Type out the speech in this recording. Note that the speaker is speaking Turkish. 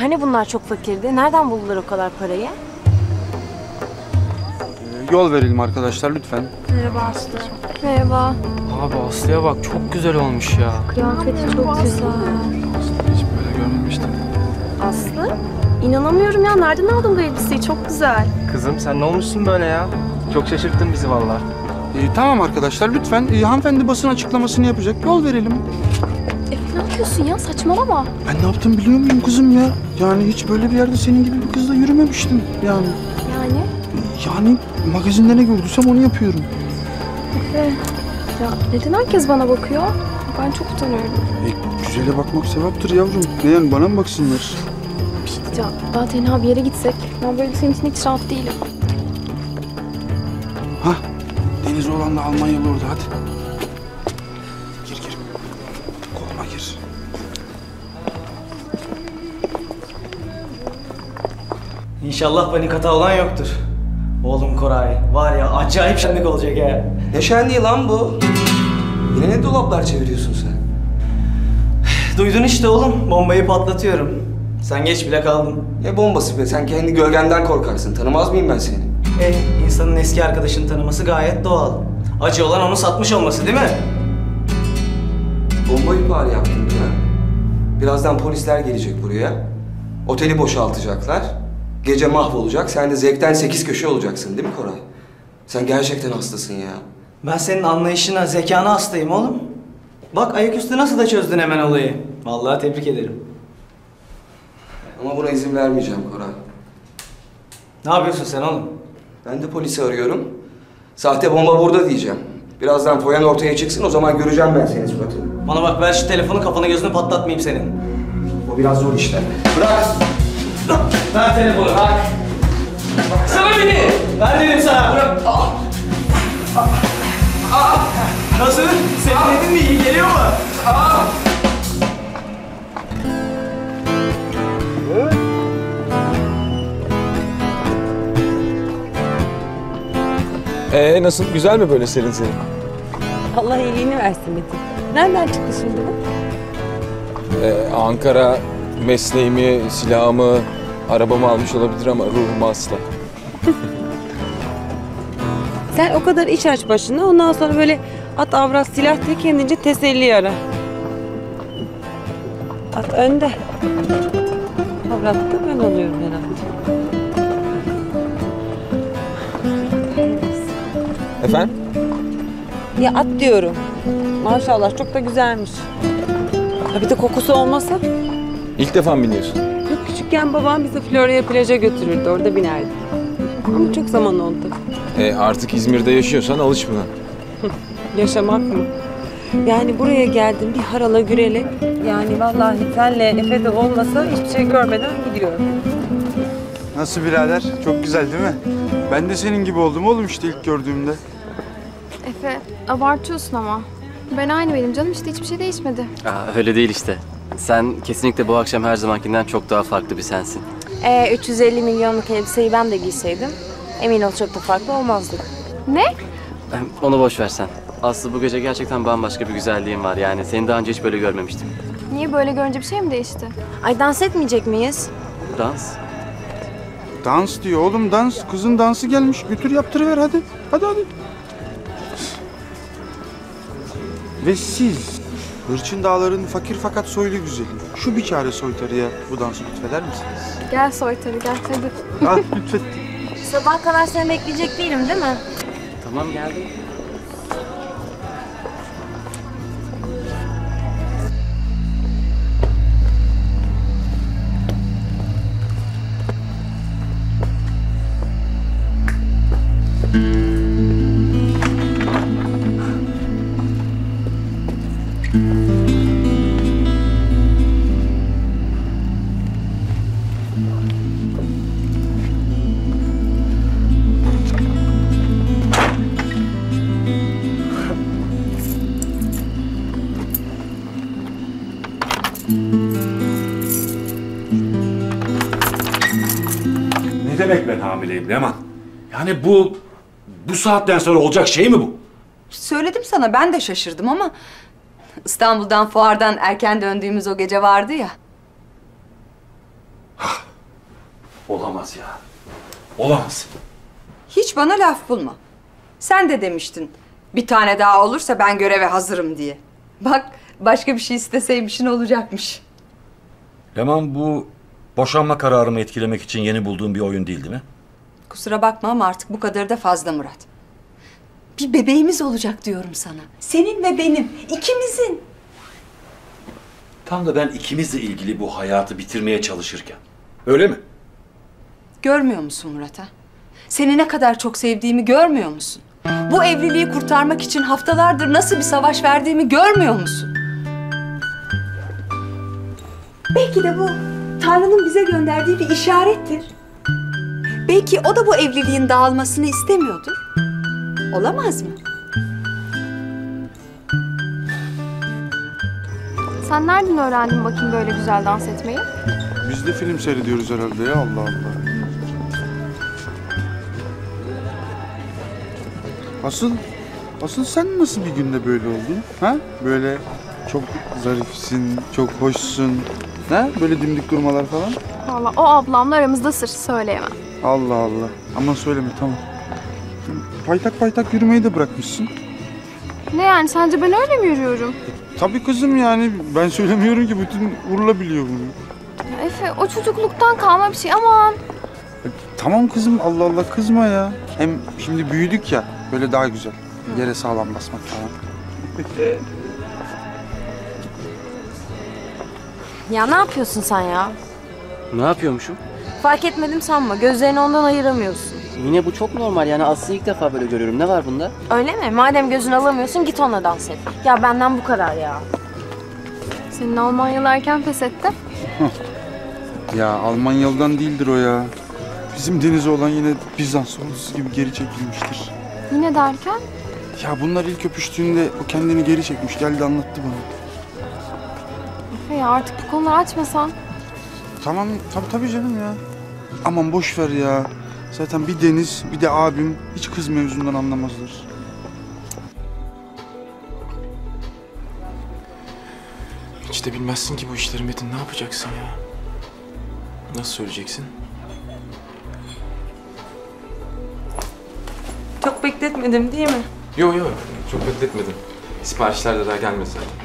Hani bunlar çok fakirdi? Nereden buldular o kadar parayı? Ee, Yol verelim arkadaşlar lütfen. Merhaba Aslı. Merhaba. Abi Aslı'ya bak çok güzel olmuş ya. Kıyafeti çok güzel. Hiç böyle görmemiştim. Aslı? İnanamıyorum ya. Nereden aldın bu elbiseyi? Çok güzel. Kızım sen ne olmuşsun böyle ya? Çok şaşırttın bizi valla. Ee, tamam arkadaşlar lütfen ee, hanımefendi basın açıklamasını yapacak. Yol verelim. Ne yapıyorsun ya? Saçmalama. Ben ne yaptım biliyor muyum kızım ya? Yani hiç böyle bir yerde senin gibi bir kızla yürümemiştim yani. Yani? Yani magazinde ne gördüysem onu yapıyorum. Efe. Ya neden herkes bana bakıyor? Ben çok utanıyorum. E, güzele bakmak sevaptır yavrum. Ne yani bana mı baksınlar? Bir şey diyeceğim. Daha tenha bir yere gitsek. Ben böyle senin için hiç rahat değilim. Hah Deniz olan da Almanyalı orada hadi. İnşallah panik hata olan yoktur. Oğlum Koray var ya acayip şenlik olacak ya. Ne şenliği lan bu? Yine ne dolaplar çeviriyorsun sen? Duydun işte oğlum bombayı patlatıyorum. Sen geç bile kaldın. Ne bombası be? Sen kendi gölgenden korkarsın. Tanımaz mıyım ben seni? E insanın eski arkadaşını tanıması gayet doğal. Acı olan onu satmış olması değil mi? Bombayı bari yaptın değil mi? Birazdan polisler gelecek buraya. Oteli boşaltacaklar. Gece mahvolacak. Sen de zevkten sekiz köşe olacaksın değil mi Koray? Sen gerçekten hastasın ya. Ben senin anlayışına, zekana hastayım oğlum. Bak ayaküstü nasıl da çözdün hemen olayı. Vallahi tebrik ederim. Ama buna izin vermeyeceğim Koray. Ne yapıyorsun sen oğlum? Ben de polisi arıyorum. Sahte bomba burada diyeceğim. Birazdan foyan ortaya çıksın o zaman göreceğim ben senin suratını. Bana bak ver şu telefonu kafanı gözünü patlatmayayım senin. O biraz zor işler. Bırak! Ver telefonu ver. Sana beni! Ver dedim sana. Bırak. Nasıl? Sevmedin mi? İyi geliyor mu? Ee nasıl? Güzel mi böyle serin serin? Allah iyiliğini versin Metin. Nereden çıktı şimdi bu? Ee, Ankara mesleğimi, silahımı, arabamı almış olabilir ama ruhumu asla. Sen o kadar iş aç başına ondan sonra böyle at avrat silah diye kendince teselli ara. At önde. Avrat da ben oluyorum herhalde. Efendim? Ya at diyorum. Maşallah çok da güzelmiş. Ha bir de kokusu olmasa. İlk defa mı biniyorsun? Küçükken babam bizi Florya'ya plaja götürürdü. Orada binerdik. Ama çok zaman oldu. Ee, artık İzmir'de yaşıyorsan alış buna. Yaşamak mı? Yani buraya geldim bir harala gürele. Yani vallahi senle Efe de olmasa hiçbir şey görmeden gidiyorum. Nasıl birader? Çok güzel değil mi? Ben de senin gibi oldum oğlum işte ilk gördüğümde. Efe abartıyorsun ama. Ben aynı benim canım işte hiçbir şey değişmedi. Aa, öyle değil işte. Sen kesinlikle bu akşam her zamankinden çok daha farklı bir sensin. Ee, 350 milyonluk elbiseyi ben de giyseydim emin ol çok da farklı olmazdı. Ne? Onu boş versen. Aslı bu gece gerçekten bambaşka bir güzelliğin var. Yani seni daha önce hiç böyle görmemiştim. Niye böyle görünce bir şey mi değişti? Ay dans etmeyecek miyiz? Dans. Dans diyor oğlum dans. Kızın dansı gelmiş. Götür yaptırıver hadi. Hadi hadi. Ve siz Hırçın Dağları'nın fakir fakat soylu güzeli. Şu biçare soytarıya bu dansı lütfeder misiniz? Gel soytarı gel hadi. Ah lütfet. Sabah kadar seni bekleyecek değilim değil mi? Tamam geldim. Ne demek hamileyim Leman? Yani bu bu saatten sonra olacak şey mi bu? Söyledim sana ben de şaşırdım ama İstanbul'dan fuardan erken döndüğümüz o gece vardı ya. Olamaz ya. Olamaz. Hiç bana laf bulma. Sen de demiştin. Bir tane daha olursa ben göreve hazırım diye. Bak başka bir şey isteseymişin olacakmış. Leman bu boşanma kararımı etkilemek için yeni bulduğum bir oyun değil değil mi? Kusura bakma ama artık bu kadar da fazla Murat. Bir bebeğimiz olacak diyorum sana. Senin ve benim, ikimizin. Tam da ben ikimizle ilgili bu hayatı bitirmeye çalışırken. Öyle mi? Görmüyor musun Murat ha? Seni ne kadar çok sevdiğimi görmüyor musun? Bu evliliği kurtarmak için haftalardır nasıl bir savaş verdiğimi görmüyor musun? Belki de bu Tanrı'nın bize gönderdiği bir işarettir. Belki o da bu evliliğin dağılmasını istemiyordur. Olamaz mı? Sen nereden öğrendin bakayım böyle güzel dans etmeyi? Biz de film seyrediyoruz herhalde ya Allah Allah. Asıl, asıl sen nasıl bir günde böyle oldun? Ha? Böyle çok zarifsin, çok hoşsun. Ha? Böyle dimdik durmalar falan. Valla o ablamla aramızda sır söyleyemem. Allah Allah. Aman söyleme tamam. Paytak paytak yürümeyi de bırakmışsın. Ne yani sence ben öyle mi yürüyorum? Tabii kızım yani ben söylemiyorum ki bütün Urla biliyor bunu. Ya Efe o çocukluktan kalma bir şey aman. Tamam kızım Allah Allah kızma ya. Hem şimdi büyüdük ya böyle daha güzel. Yere sağlam basmak falan. Ya ne yapıyorsun sen ya? Ne yapıyormuşum? Fark etmedim sanma. Gözlerini ondan ayıramıyorsun. Yine bu çok normal yani Aslı'yı ilk defa böyle görüyorum. Ne var bunda? Öyle mi? Madem gözünü alamıyorsun git onunla dans et. Ya benden bu kadar ya. Senin Almanyalı erken pes etti. Ya Almanyalı'dan değildir o ya. Bizim denize olan yine Bizans ordusu gibi geri çekilmiştir. Yine derken? Ya bunlar ilk öpüştüğünde o kendini geri çekmiş geldi anlattı bana. Efe ya artık bu konuları açmasan. Tamam tabii tabii canım ya. Aman boş ver ya. Zaten bir Deniz bir de abim hiç kız mevzundan anlamazlar. Hiç de bilmezsin ki bu işleri Metin. Ne yapacaksın ya? Nasıl söyleyeceksin? Çok bekletmedim değil mi? Yo yo çok bekletmedim. Siparişler de daha gelmedi zaten.